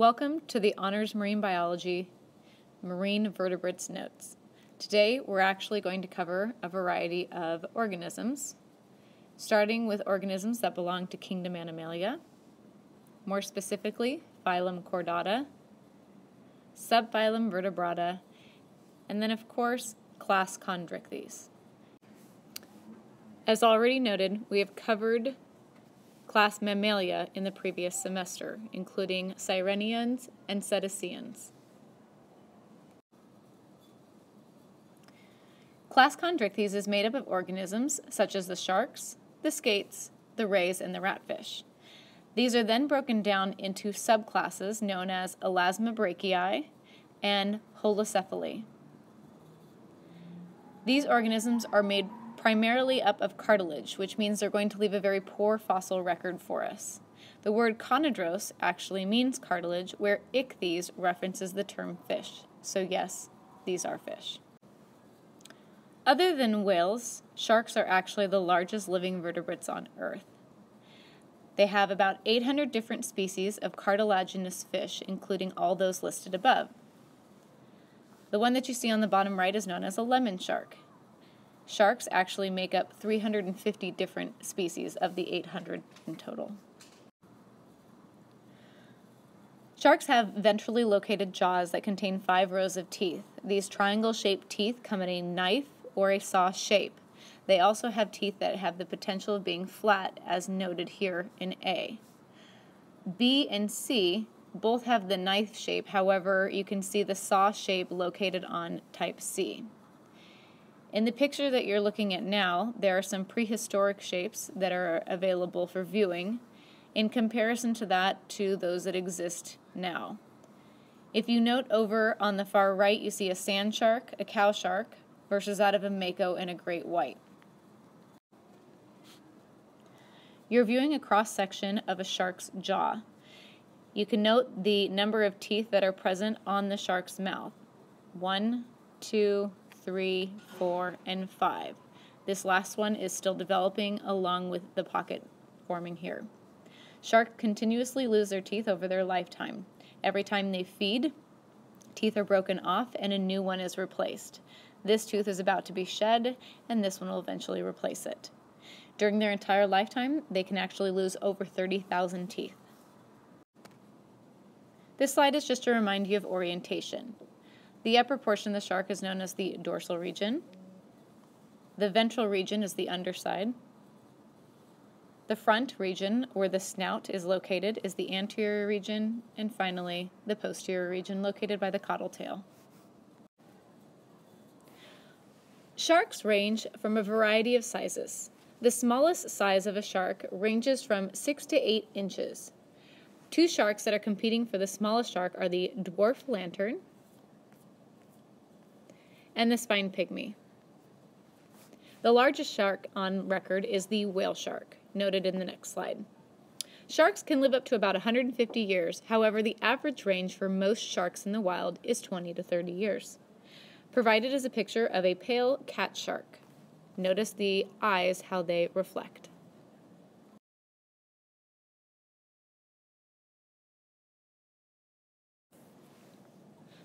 Welcome to the Honors Marine Biology Marine Vertebrates Notes. Today we're actually going to cover a variety of organisms, starting with organisms that belong to kingdom Animalia, more specifically phylum Chordata, subphylum Vertebrata, and then of course class Chondrichthyes. As already noted, we have covered class Mammalia in the previous semester, including Sirenians and Cetaceans. Class Chondrichthyes is made up of organisms such as the sharks, the skates, the rays, and the ratfish. These are then broken down into subclasses known as Elasmobranchii and Holocephali. These organisms are made primarily up of cartilage, which means they're going to leave a very poor fossil record for us. The word chonodros actually means cartilage, where ichthyes references the term fish. So yes, these are fish. Other than whales, sharks are actually the largest living vertebrates on Earth. They have about 800 different species of cartilaginous fish, including all those listed above. The one that you see on the bottom right is known as a lemon shark. Sharks actually make up 350 different species of the 800 in total. Sharks have ventrally located jaws that contain five rows of teeth. These triangle shaped teeth come in a knife or a saw shape. They also have teeth that have the potential of being flat, as noted here in A. B and C both have the knife shape, however, you can see the saw shape located on type C. In the picture that you're looking at now, there are some prehistoric shapes that are available for viewing in comparison to that to those that exist now. If you note over on the far right, you see a sand shark, a cow shark, versus that of a mako and a great white. You're viewing a cross section of a shark's jaw. You can note the number of teeth that are present on the shark's mouth. One, two, three, four, and five. This last one is still developing along with the pocket forming here. Sharks continuously lose their teeth over their lifetime. Every time they feed, teeth are broken off and a new one is replaced. This tooth is about to be shed, and this one will eventually replace it. During their entire lifetime, they can actually lose over 30,000 teeth. This slide is just to remind you of orientation. The upper portion of the shark is known as the dorsal region. The ventral region is the underside. The front region, where the snout is located, is the anterior region, and finally, the posterior region, located by the caudal tail. Sharks range from a variety of sizes. The smallest size of a shark ranges from 6 to 8 inches. Two sharks that are competing for the smallest shark are the dwarf lantern and the spine pygmy. The largest shark on record is the whale shark, noted in the next slide. Sharks can live up to about 150 years, however, the average range for most sharks in the wild is 20 to 30 years. Provided is a picture of a pale cat shark. Notice the eyes, how they reflect.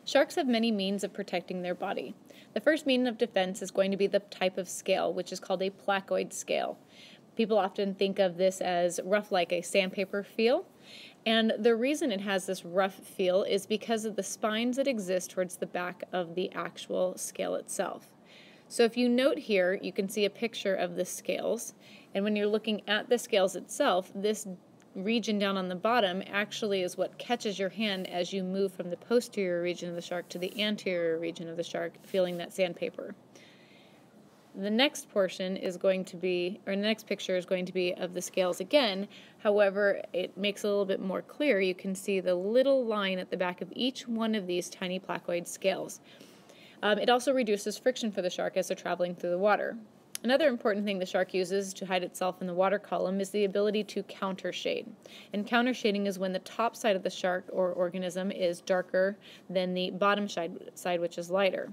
Sharks have many means of protecting their body. The first means of defense is going to be the type of scale, which is called a placoid scale. People often think of this as rough like a sandpaper feel. And the reason it has this rough feel is because of the spines that exist towards the back of the actual scale itself. So if you note here, you can see a picture of the scales. And when you're looking at the scales itself, this region down on the bottom actually is what catches your hand as you move from the posterior region of the shark to the anterior region of the shark, feeling that sandpaper. The next portion is going to be, or the next picture is going to be of the scales again. However, it makes it a little bit more clear. You can see the little line at the back of each one of these tiny placoid scales. Um, it also reduces friction for the shark as they're traveling through the water. Another important thing the shark uses to hide itself in the water column is the ability to countershade. And countershading is when the top side of the shark or organism is darker than the bottom side, which is lighter.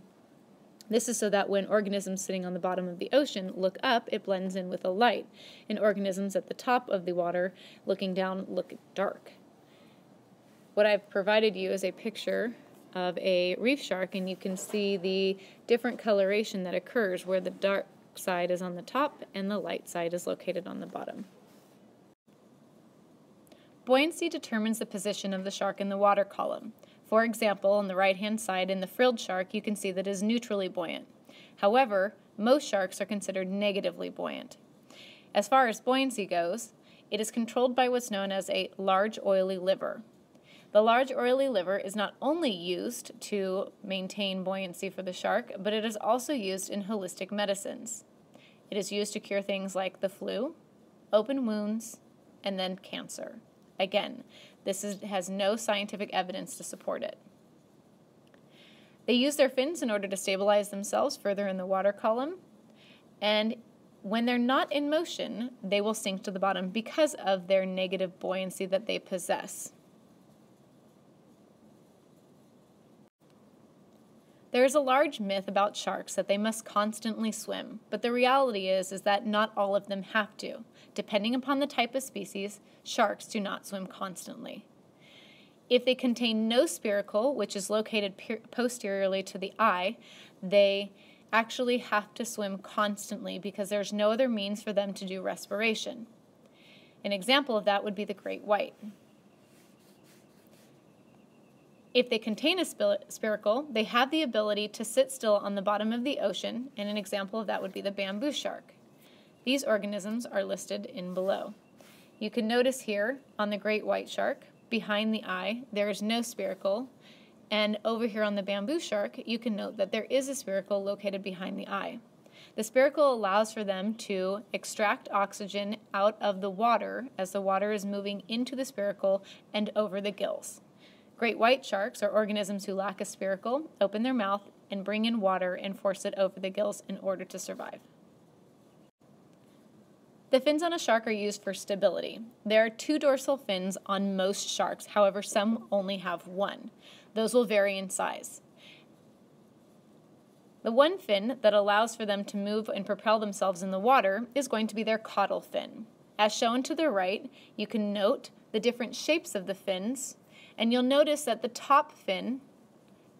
This is so that when organisms sitting on the bottom of the ocean look up, it blends in with the light, and organisms at the top of the water looking down look dark. what I've provided you is a picture of a reef shark, and you can see the different coloration that occurs where the dark side is on the top and the light side is located on the bottom. Buoyancy determines the position of the shark in the water column. For example, on the right-hand side in the frilled shark, you can see that it is neutrally buoyant. However, most sharks are considered negatively buoyant. As far as buoyancy goes, it is controlled by what's known as a large oily liver. The large oily liver is not only used to maintain buoyancy for the shark, but it is also used in holistic medicines. It is used to cure things like the flu, open wounds, and then cancer. Again, this is, has no scientific evidence to support it. They use their fins in order to stabilize themselves further in the water column, and when they're not in motion, they will sink to the bottom because of their negative buoyancy that they possess. There is a large myth about sharks that they must constantly swim, but the reality is is that not all of them have to. Depending upon the type of species, sharks do not swim constantly. If they contain no spiracle, which is located posteriorly to the eye, they actually have to swim constantly because there's no other means for them to do respiration. An example of that would be the great white. If they contain a spiracle, they have the ability to sit still on the bottom of the ocean, and an example of that would be the bamboo shark. These organisms are listed in below. You can notice here on the great white shark, behind the eye, there is no spiracle, and over here on the bamboo shark, you can note that there is a spiracle located behind the eye. The spiracle allows for them to extract oxygen out of the water as the water is moving into the spiracle and over the gills. Great white sharks are organisms who lack a spiracle, open their mouth, and bring in water and force it over the gills in order to survive. The fins on a shark are used for stability. There are two dorsal fins on most sharks, however, some only have one. Those will vary in size. The one fin that allows for them to move and propel themselves in the water is going to be their caudal fin. As shown to the right, you can note the different shapes of the fins and you'll notice that the top fin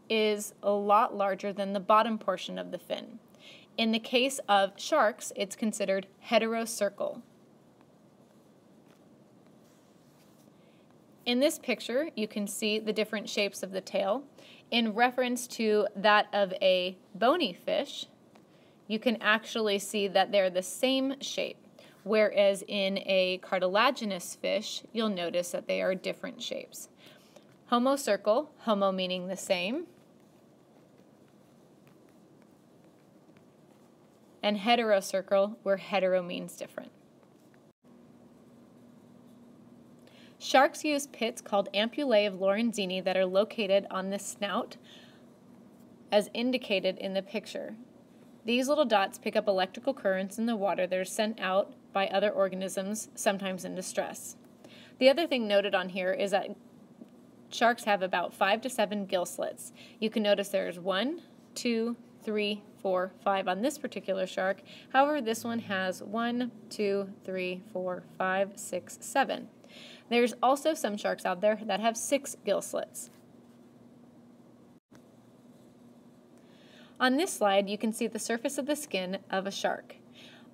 is a lot larger than the bottom portion of the fin. In the case of sharks, it's considered heterocercal. In this picture, you can see the different shapes of the tail. In reference to that of a bony fish, you can actually see that they're the same shape, whereas in a cartilaginous fish, you'll notice that they are different shapes. Homocercal, homo meaning the same. And heterocercal, where hetero means different. Sharks use pits called ampullae of Lorenzini that are located on the snout as indicated in the picture. These little dots pick up electrical currents in the water that are sent out by other organisms, sometimes in distress. The other thing noted on here is that Sharks have about five to seven gill slits. You can notice there's one, two, three, four, five on this particular shark. However, this one has one, two, three, four, five, six, seven. There's also some sharks out there that have six gill slits. On this slide, you can see the surface of the skin of a shark.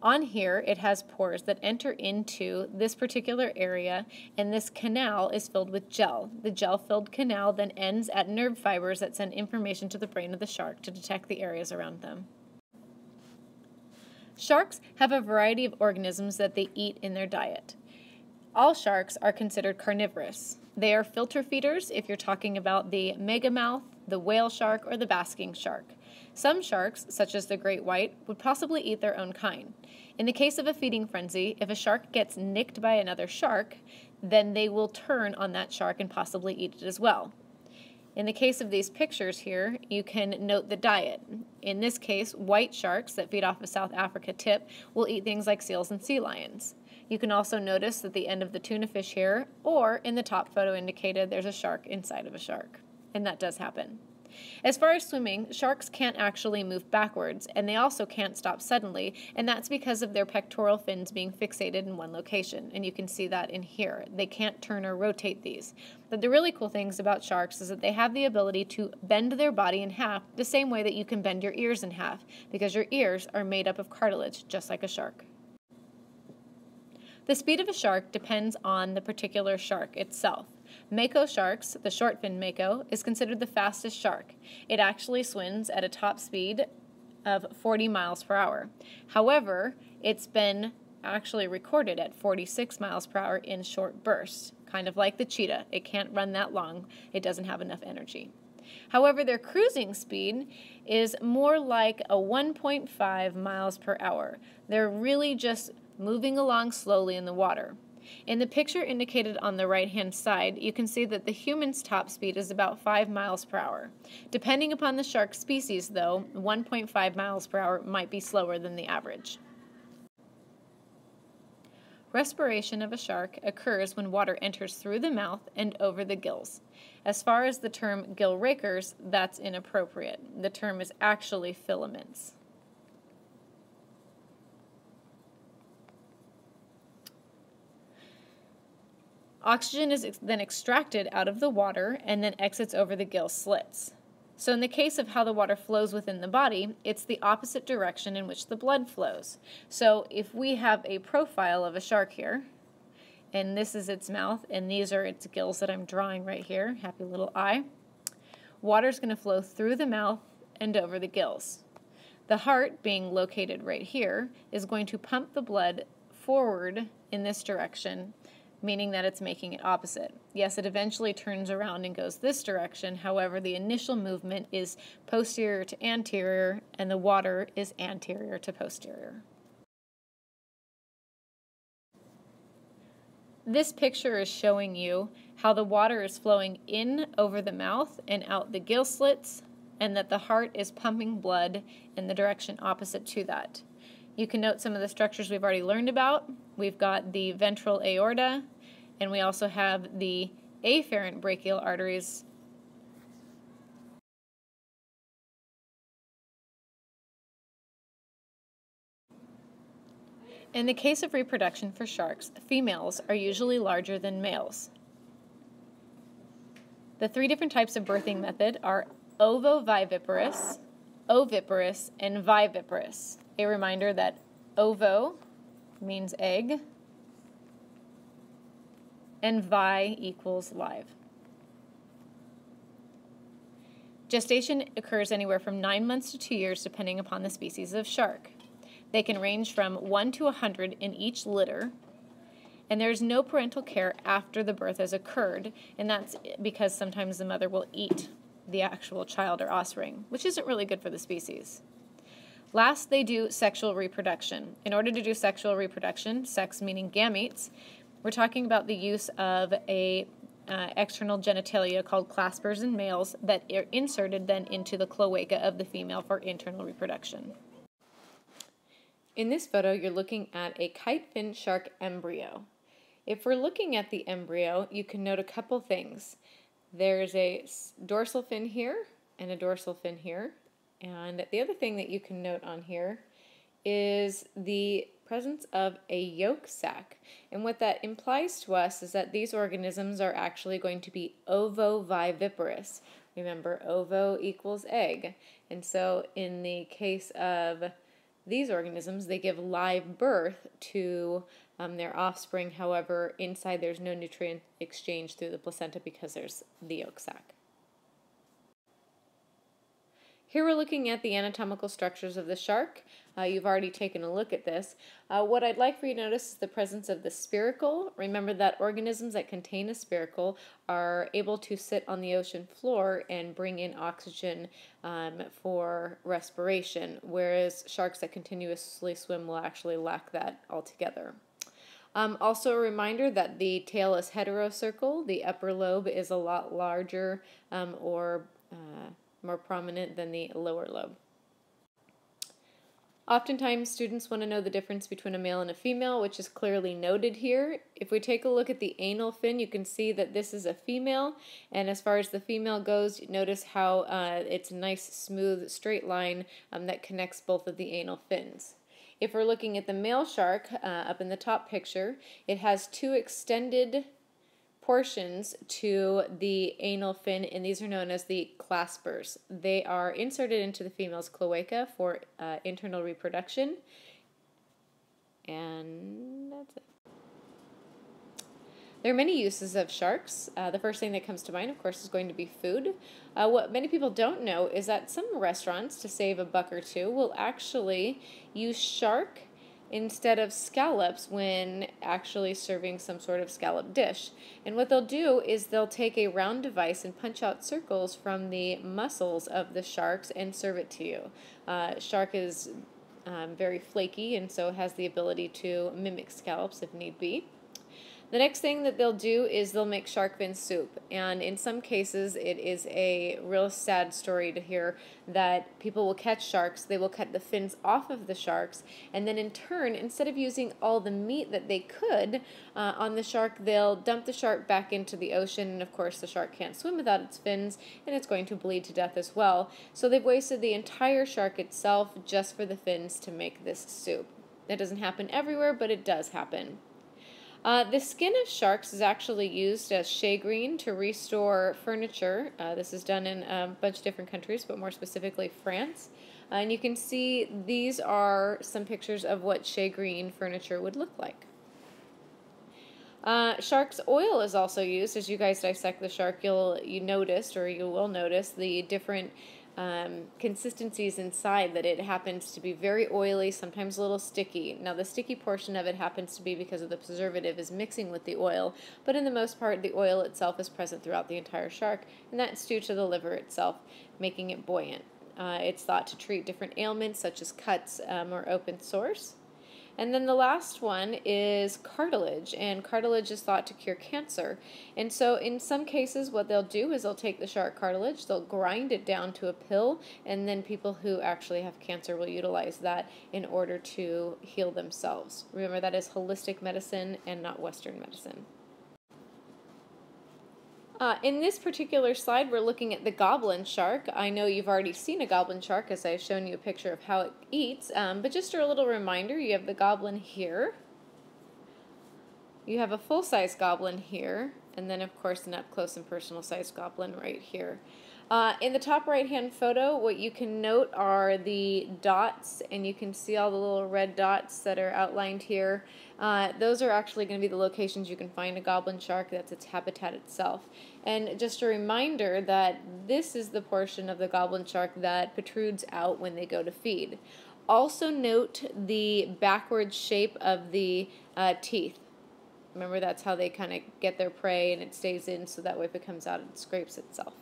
On here, it has pores that enter into this particular area, and this canal is filled with gel. The gel filled canal then ends at nerve fibers that send information to the brain of the shark to detect the areas around them. Sharks have a variety of organisms that they eat in their diet. All sharks are considered carnivorous. They are filter feeders if you're talking about the megamouth, the whale shark, or the basking shark. Some sharks, such as the great white, would possibly eat their own kind. In the case of a feeding frenzy, if a shark gets nicked by another shark, then they will turn on that shark and possibly eat it as well. In the case of these pictures here, you can note the diet. In this case, white sharks that feed off a South Africa tip will eat things like seals and sea lions. You can also notice that the end of the tuna fish here, or in the top photo indicated, there's a shark inside of a shark. And that does happen. As far as swimming, sharks can't actually move backwards, and they also can't stop suddenly, and that's because of their pectoral fins being fixated in one location. And you can see that in here. They can't turn or rotate these. But the really cool things about sharks is that they have the ability to bend their body in half the same way that you can bend your ears in half, because your ears are made up of cartilage, just like a shark. The speed of a shark depends on the particular shark itself. Mako sharks, the short fin Mako, is considered the fastest shark. It actually swims at a top speed of 40 miles per hour. However, it's been actually recorded at 46 miles per hour in short bursts, kind of like the cheetah. It can't run that long, it doesn't have enough energy. However, their cruising speed is more like a 1.5 miles per hour. They're really just moving along slowly in the water. In the picture indicated on the right hand side, you can see that the human's top speed is about 5 miles per hour. Depending upon the shark species, though, 1.5 miles per hour might be slower than the average. Respiration of a shark occurs when water enters through the mouth and over the gills. As far as the term gill rakers, that's inappropriate. The term is actually filaments. Oxygen is then extracted out of the water and then exits over the gill slits. So, in the case of how the water flows within the body, it's the opposite direction in which the blood flows. So, if we have a profile of a shark here, and this is its mouth, and these are its gills that I'm drawing right here, happy little eye, water is going to flow through the mouth and over the gills. The heart, being located right here, is going to pump the blood forward in this direction meaning that it's making it opposite. Yes, it eventually turns around and goes this direction. However, the initial movement is posterior to anterior, and the water is anterior to posterior. This picture is showing you how the water is flowing in over the mouth and out the gill slits, and that the heart is pumping blood in the direction opposite to that. You can note some of the structures we've already learned about. We've got the ventral aorta, and we also have the afferent branchial arteries In the case of reproduction for sharks, females are usually larger than males. The three different types of birthing method are ovoviviparous, oviparous, and viviparous. A reminder that ovo means egg and vi equals live. Gestation occurs anywhere from 9 months to 2 years depending upon the species of shark. They can range from 1 to a 100 in each litter, and there's no parental care after the birth has occurred, and that's because sometimes the mother will eat the actual child or offspring, which isn't really good for the species. Last, they do sexual reproduction. In order to do sexual reproduction, sex meaning gametes, we're talking about the use of a uh, external genitalia called claspers in males that are inserted then into the cloaca of the female for internal reproduction. In this photo, you're looking at a kite fin shark embryo. If we're looking at the embryo, you can note a couple things. There's a dorsal fin here and a dorsal fin here. And the other thing that you can note on here is the presence of a yolk sac. And what that implies to us is that these organisms are actually going to be ovoviviparous. Remember, ovo equals egg. And so in the case of these organisms, they give live birth to um, their offspring. However, inside there's no nutrient exchange through the placenta because there's the yolk sac. Here we're looking at the anatomical structures of the shark. Uh, you've already taken a look at this. Uh, what I'd like for you to notice is the presence of the spiracle. Remember that organisms that contain a spiracle are able to sit on the ocean floor and bring in oxygen um, for respiration, whereas sharks that continuously swim will actually lack that altogether. Um, also, a reminder that the tail is heterocercal, the upper lobe is a lot larger um, or uh, more prominent than the lower lobe. Oftentimes, students want to know the difference between a male and a female, which is clearly noted here. If we take a look at the anal fin, you can see that this is a female, and as far as the female goes, notice how uh, it's a nice, smooth, straight line um, that connects both of the anal fins. If we're looking at the male shark uh, up in the top picture, it has two extended portions to the anal fin, and these are known as the claspers. They are inserted into the female's cloaca for uh, internal reproduction. And that's it. There are many uses of sharks. Uh, the first thing that comes to mind, of course, is going to be food. Uh, what many people don't know is that some restaurants, to save a buck or two, will actually use shark instead of scallops when actually serving some sort of scallop dish. And what they'll do is they'll take a round device and punch out circles from the muscles of the sharks and serve it to you. Uh, shark is um, very flaky and so has the ability to mimic scallops if need be. The next thing that they'll do is they'll make shark fin soup. And in some cases, it is a real sad story to hear that people will catch sharks, they will cut the fins off of the sharks, and then in turn, instead of using all the meat that they could uh, on the shark, they'll dump the shark back into the ocean. And of course, the shark can't swim without its fins, and it's going to bleed to death as well. So they've wasted the entire shark itself just for the fins to make this soup. That doesn't happen everywhere, but it does happen. Uh, the skin of sharks is actually used as shagreen to restore furniture. Uh, this is done in a bunch of different countries, but more specifically France. Uh, and you can see these are some pictures of what shagreen furniture would look like. Uh, shark's oil is also used. As you guys dissect the shark, you'll you noticed or you will notice the different um, consistencies inside that it happens to be very oily, sometimes a little sticky. Now, the sticky portion of it happens to be because of the preservative is mixing with the oil, but in the most part, the oil itself is present throughout the entire shark, and that's due to the liver itself, making it buoyant. Uh, it's thought to treat different ailments such as cuts um, or open sores. And then the last one is cartilage, and cartilage is thought to cure cancer. And so, in some cases, what they'll do is they'll take the shark cartilage, they'll grind it down to a pill, and then people who actually have cancer will utilize that in order to heal themselves. Remember, that is holistic medicine and not Western medicine. Uh, in this particular slide, we're looking at the goblin shark. I know you've already seen a goblin shark as I've shown you a picture of how it eats, um, but just a little reminder, you have the goblin here. You have a full-size goblin here, and then of course an up-close and personal size goblin right here. Uh, in the top right hand photo, what you can note are the dots, and you can see all the little red dots that are outlined here. Uh, those are actually going to be the locations you can find a goblin shark. That's its habitat itself. And just a reminder that this is the portion of the goblin shark that protrudes out when they go to feed. Also note the backward shape of the uh, teeth. Remember, that's how they kind of get their prey and it stays in so that way if it comes out, it scrapes itself.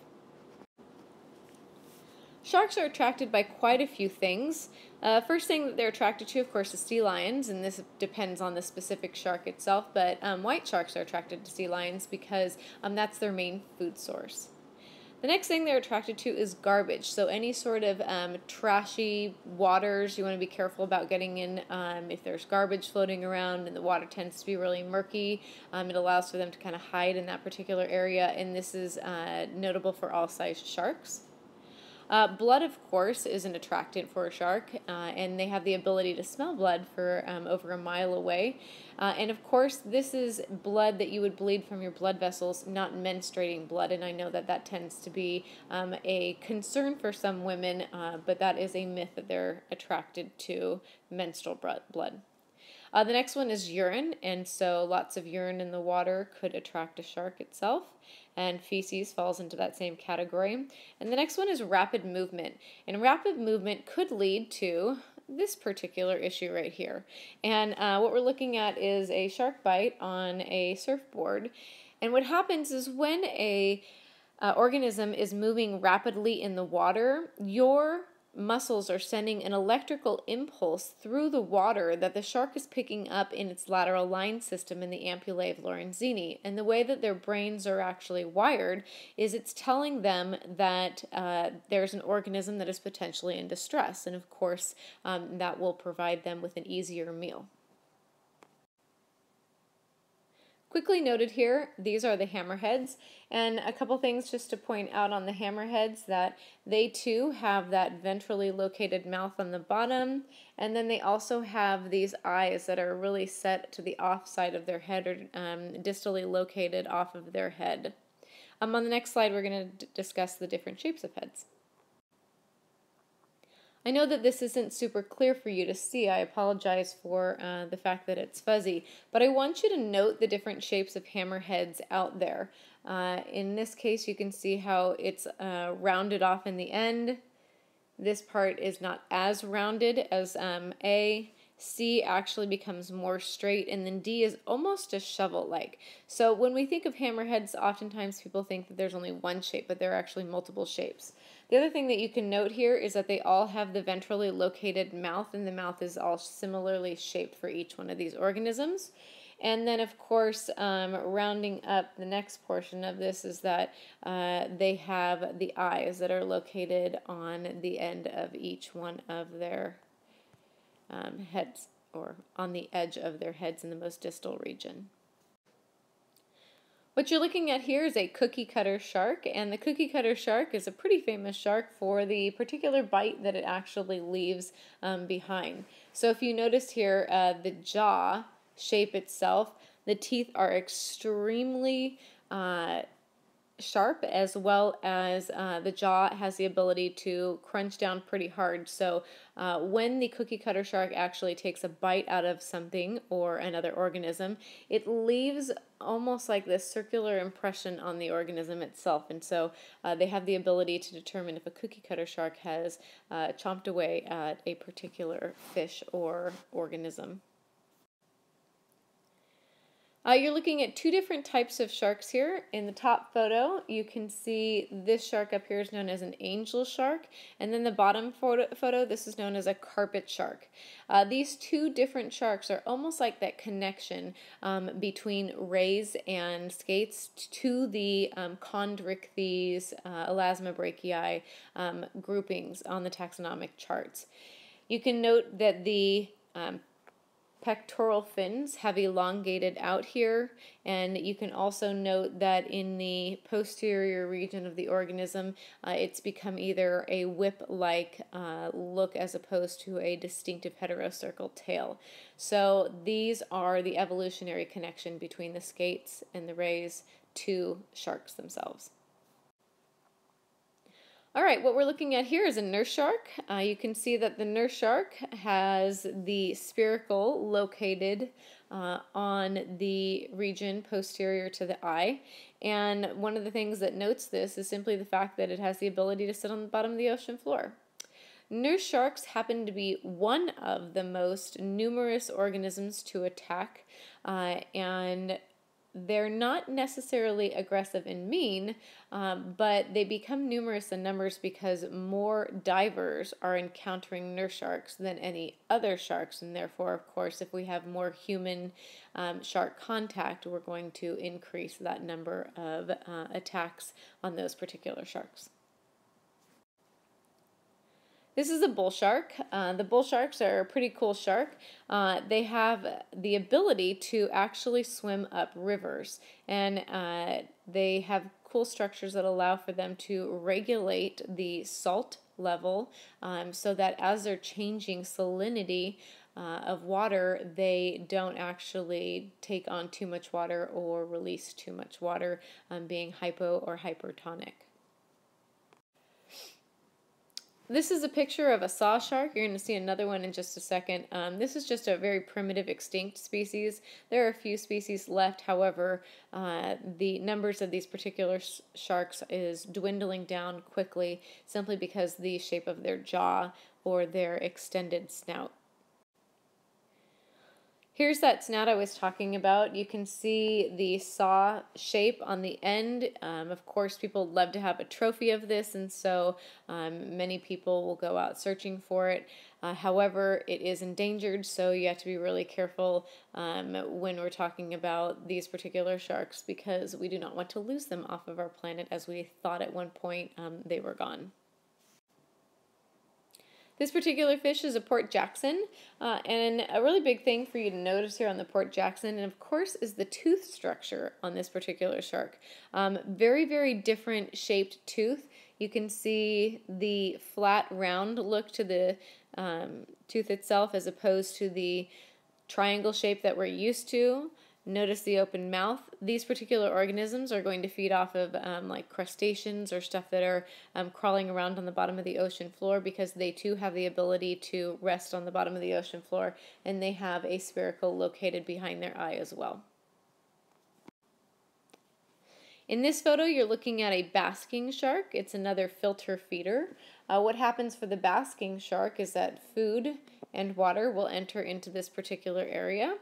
Sharks are attracted by quite a few things. Uh, first thing that they're attracted to, of course, is sea lions, and this depends on the specific shark itself, but um, white sharks are attracted to sea lions because um, that's their main food source. The next thing they're attracted to is garbage. So any sort of um, trashy waters, you want to be careful about getting in. Um, if there's garbage floating around and the water tends to be really murky, um, it allows for them to kind of hide in that particular area. And this is uh, notable for all size sharks. Uh, blood, of course, is an attractant for a shark, uh, and they have the ability to smell blood for um, over a mile away. Uh, and of course, this is blood that you would bleed from your blood vessels, not menstruating blood. And I know that that tends to be um, a concern for some women, uh, but that is a myth that they're attracted to menstrual blood. Uh, the next one is urine, and so lots of urine in the water could attract a shark itself, and feces falls into that same category. And the next one is rapid movement, and rapid movement could lead to this particular issue right here. And uh, what we're looking at is a shark bite on a surfboard, and what happens is when a uh, organism is moving rapidly in the water, your muscles are sending an electrical impulse through the water that the shark is picking up in its lateral line system in the ampullae of Lorenzini. And the way that their brains are actually wired is it's telling them that uh, there's an organism that is potentially in distress. And of course, um, that will provide them with an easier meal. Quickly noted here, these are the hammerheads, and a couple things just to point out on the hammerheads that they too have that ventrally located mouth on the bottom, and then they also have these eyes that are really set to the off side of their head or um, distally located off of their head. Um, on the next slide, we're going to discuss the different shapes of heads. I know that this isn't super clear for you to see. I apologize for uh, the fact that it's fuzzy, but I want you to note the different shapes of hammerheads out there. Uh, in this case, you can see how it's uh, rounded off in the end. This part is not as rounded as um, A. C actually becomes more straight, and then D is almost a shovel-like. So when we think of hammerheads, oftentimes people think that there's only one shape, but there are actually multiple shapes. The other thing that you can note here is that they all have the ventrally located mouth, and the mouth is all similarly shaped for each one of these organisms. And then, of course, um, rounding up the next portion of this is that uh, they have the eyes that are located on the end of each one of their um, heads, or on the edge of their heads in the most distal region. What you're looking at here is a cookie cutter shark, and the cookie cutter shark is a pretty famous shark for the particular bite that it actually leaves um, behind. So if you notice here, uh, the jaw shape itself, the teeth are extremely uh, sharp as well as uh, the jaw has the ability to crunch down pretty hard. So uh, when the cookie cutter shark actually takes a bite out of something or another organism, it leaves almost like this circular impression on the organism itself. And so uh, they have the ability to determine if a cookie cutter shark has uh, chomped away at a particular fish or organism. Uh, you're looking at two different types of sharks here. In the top photo, you can see this shark up here is known as an angel shark, and then the bottom photo, photo this is known as a carpet shark. Uh, these two different sharks are almost like that connection um, between rays and skates to the um, chondrichthyes, uh, elasmobranchii um, groupings on the taxonomic charts. You can note that the um, pectoral fins have elongated out here and you can also note that in the posterior region of the organism uh, it's become either a whip-like uh, look as opposed to a distinctive heterocercal tail. So these are the evolutionary connection between the skates and the rays to sharks themselves. All right, what we're looking at here is a nurse shark. Uh, you can see that the nurse shark has the spiracle located uh, on the region posterior to the eye. And one of the things that notes this is simply the fact that it has the ability to sit on the bottom of the ocean floor. Nurse sharks happen to be one of the most numerous organisms to attack, uh, and they're not necessarily aggressive and mean, um, but they become numerous in numbers because more divers are encountering nurse sharks than any other sharks, and therefore, of course, if we have more human um, shark contact, we're going to increase that number of uh, attacks on those particular sharks. This is a bull shark. Uh, the bull sharks are a pretty cool shark. Uh, they have the ability to actually swim up rivers, and uh, they have cool structures that allow for them to regulate the salt level um, so that as they're changing salinity, uh, of water, they don't actually take on too much water or release too much water, um, being hypo or hypertonic. This is a picture of a saw shark. You're going to see another one in just a second. Um, this is just a very primitive extinct species. There are a few species left. However, uh, the numbers of these particular sh sharks is dwindling down quickly simply because the shape of their jaw or their extended snout. Here's that snout I was talking about. You can see the saw shape on the end. Um, of course, people love to have a trophy of this, and so um, many people will go out searching for it. Uh, however, it is endangered, so you have to be really careful um, when we're talking about these particular sharks because we do not want to lose them off of our planet as we thought at one point um, they were gone. This particular fish is a Port Jackson, uh, and a really big thing for you to notice here on the Port Jackson, and of course, is the tooth structure on this particular shark. Um, very, very different shaped tooth. You can see the flat, round look to the um, tooth itself as opposed to the triangle shape that we're used to. Notice the open mouth. These particular organisms are going to feed off of um, like crustaceans or stuff that are um, crawling around on the bottom of the ocean floor because they too have the ability to rest on the bottom of the ocean floor and they have a spiracle located behind their eye as well. In this photo, you're looking at a basking shark. It's another filter feeder. Uh, what happens for the basking shark is that food and water will enter into this particular area.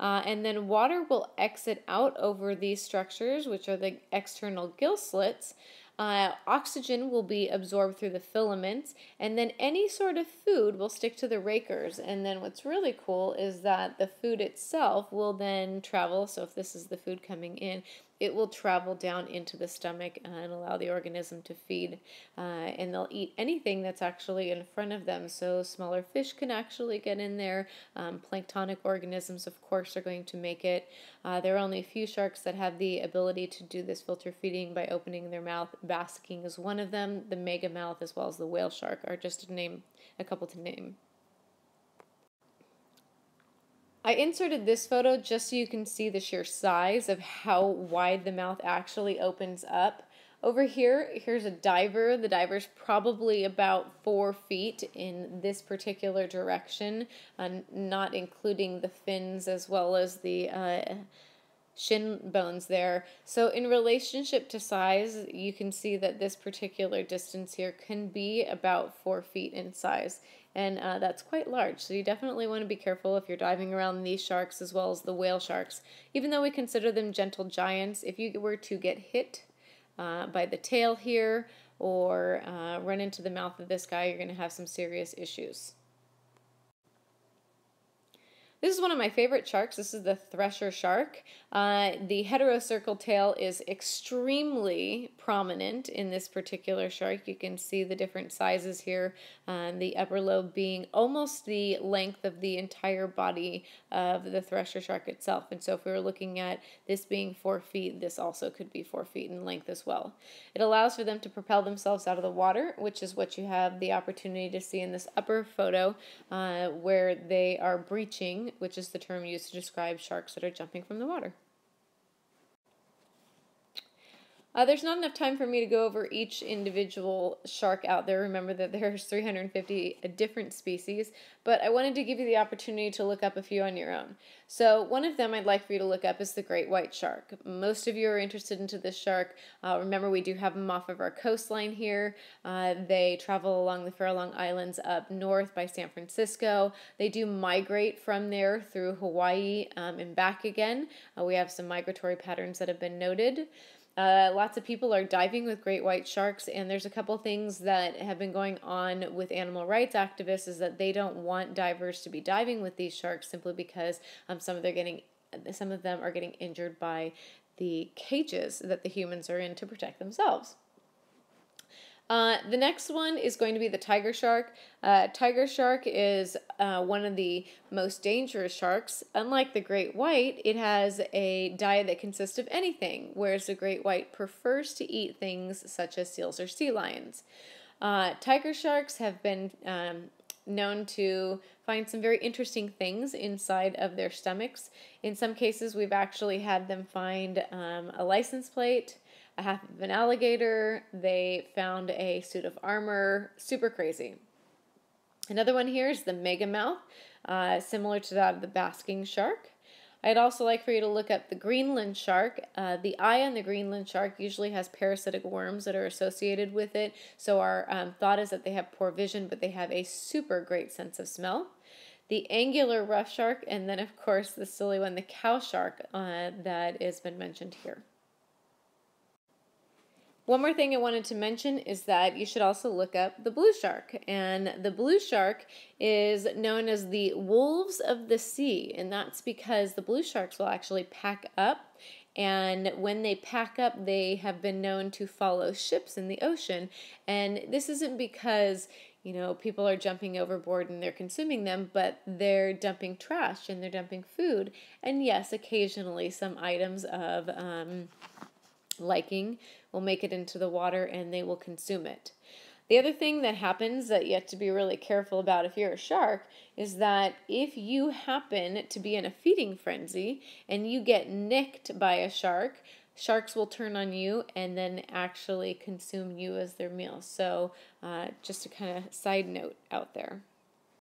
Uh, and then water will exit out over these structures, which are the external gill slits. Uh, oxygen will be absorbed through the filaments, and then any sort of food will stick to the rakers. And then what's really cool is that the food itself will then travel. So if this is the food coming in, it will travel down into the stomach and allow the organism to feed. Uh, and they'll eat anything that's actually in front of them. So smaller fish can actually get in there. Um, planktonic organisms, of course, are going to make it. Uh, there are only a few sharks that have the ability to do this filter feeding by opening their mouth. Basking is one of them. The megamouth, as well as the whale shark, are just to name a couple to name. I inserted this photo just so you can see the sheer size of how wide the mouth actually opens up. Over here, here's a diver. The diver's probably about four feet in this particular direction, uh, not including the fins as well as the uh, shin bones there. So in relationship to size, you can see that this particular distance here can be about four feet in size and uh, that's quite large. So you definitely want to be careful if you're diving around these sharks as well as the whale sharks. Even though we consider them gentle giants, if you were to get hit uh, by the tail here or uh, run into the mouth of this guy, you're going to have some serious issues. This is one of my favorite sharks. This is the thresher shark. Uh, the heterocercal tail is extremely prominent in this particular shark. You can see the different sizes here, um, the upper lobe being almost the length of the entire body of the thresher shark itself. And so if we were looking at this being four feet, this also could be four feet in length as well. It allows for them to propel themselves out of the water, which is what you have the opportunity to see in this upper photo uh, where they are breaching which is the term used to describe sharks that are jumping from the water. Uh, there's not enough time for me to go over each individual shark out there. Remember that there's 350 different species, but I wanted to give you the opportunity to look up a few on your own. So one of them I'd like for you to look up is the great white shark. Most of you are interested into this shark. Uh, remember, we do have them off of our coastline here. Uh, they travel along the Farallon Islands up north by San Francisco. They do migrate from there through Hawaii um, and back again. Uh, we have some migratory patterns that have been noted. Uh, lots of people are diving with great white sharks, and there's a couple things that have been going on with animal rights activists is that they don't want divers to be diving with these sharks simply because um, some of they're getting some of them are getting injured by the cages that the humans are in to protect themselves. Uh, the next one is going to be the tiger shark. Uh, tiger shark is uh, one of the most dangerous sharks. Unlike the great white, it has a diet that consists of anything, whereas the great white prefers to eat things such as seals or sea lions. Uh, tiger sharks have been um, known to find some very interesting things inside of their stomachs. In some cases, we've actually had them find um, a license plate a half of an alligator. They found a suit of armor. Super crazy. Another one here is the megamouth, uh, similar to that of the basking shark. I'd also like for you to look up the Greenland shark. Uh, the eye on the Greenland shark usually has parasitic worms that are associated with it, so our um, thought is that they have poor vision, but they have a super great sense of smell. the angular rough shark, and then, of course, the silly one, the cow shark, uh, that has been mentioned here. One more thing I wanted to mention is that you should also look up the blue shark. And the blue shark is known as the wolves of the sea. And that's because the blue sharks will actually pack up. And when they pack up, they have been known to follow ships in the ocean. And this isn't because, you know, people are jumping overboard and they're consuming them, but they're dumping trash and they're dumping food. And yes, occasionally some items of um, liking will make it into the water and they will consume it. The other thing that happens that you have to be really careful about if you're a shark is that if you happen to be in a feeding frenzy and you get nicked by a shark, sharks will turn on you and then actually consume you as their meal. So, uh, just a kind of side note out there.